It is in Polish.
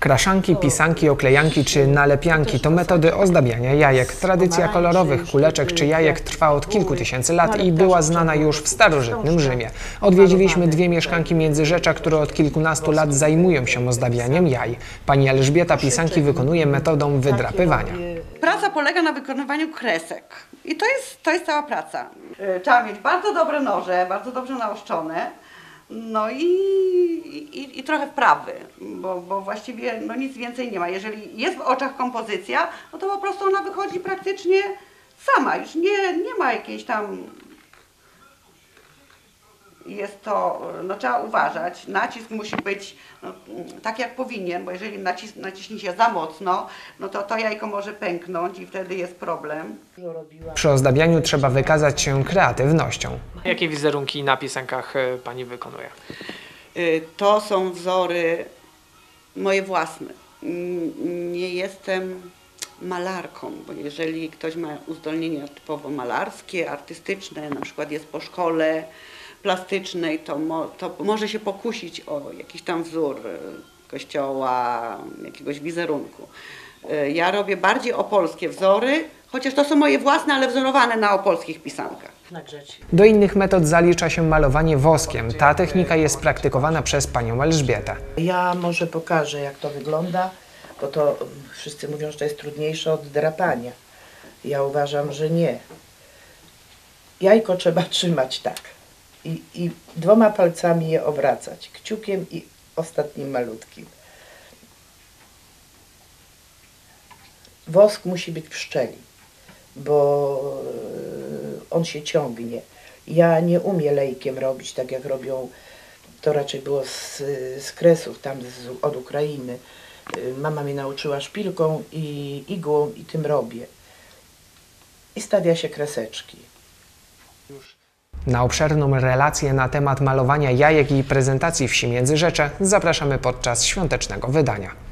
Kraszanki, pisanki, oklejanki czy nalepianki to metody ozdabiania jajek. Tradycja kolorowych kuleczek czy jajek trwa od kilku tysięcy lat i była znana już w starożytnym Rzymie. Odwiedziliśmy dwie mieszkanki Międzyrzecza, które od kilkunastu lat zajmują się ozdabianiem jaj. Pani Elżbieta pisanki wykonuje metodą wydrapywania. Praca polega na wykonywaniu kresek. I to jest, to jest cała praca. E, Trzeba mieć bardzo dobre noże, bardzo dobrze naoszczone. No i, i, i trochę wprawy, bo, bo właściwie no nic więcej nie ma. Jeżeli jest w oczach kompozycja, no to po prostu ona wychodzi praktycznie sama. Już nie, nie ma jakiejś tam jest to, no trzeba uważać, nacisk musi być no, tak jak powinien, bo jeżeli nacis, naciśnie się za mocno, no to to jajko może pęknąć i wtedy jest problem. Przy ozdabianiu trzeba wykazać się kreatywnością. Jakie wizerunki na pisankach e, pani wykonuje? Y, To są wzory moje własne. Nie jestem malarką, bo jeżeli ktoś ma uzdolnienia typowo malarskie, artystyczne, na przykład jest po szkole plastycznej, to, mo, to może się pokusić o jakiś tam wzór y, kościoła, jakiegoś wizerunku. Y, Ja robię bardziej opolskie wzory, chociaż to są moje własne, ale wzorowane na opolskich pisankach. Do innych metod zalicza się malowanie woskiem. Ta technika jest praktykowana przez panią Elżbietę. Ja może pokażę, jak to wygląda, bo to mm, wszyscy mówią, że to jest trudniejsze od drapania. Ja uważam, że nie. Jajko trzeba trzymać tak i, i dwoma palcami je obracać, kciukiem i ostatnim malutkim. Wosk musi być w szczeli, bo on się ciągnie. Ja nie umiem lejkiem robić, tak jak robią, to raczej było z, z kresów, tam z, od Ukrainy. Y, Mama mnie nauczyła szpilką i igłą i tym robię. I stawia się kreseczki. Na obszerną relację na temat malowania jajek i prezentacji wsi Międzyrzecze zapraszamy podczas świątecznego wydania.